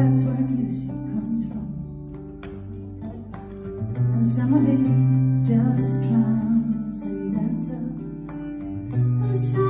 that's where music comes from. And some of it's just drums and dancer. And some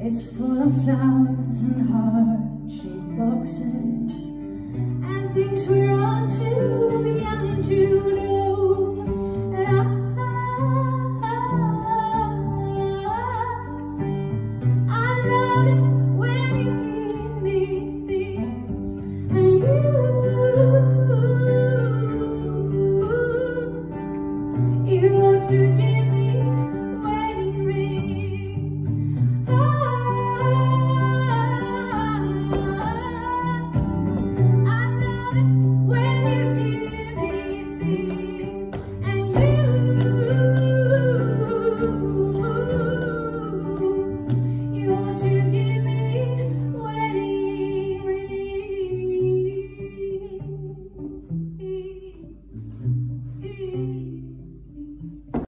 It's full of flowers and heart-shaped boxes And things we're all too young to know. I, I love it when you give me things And you, you want to give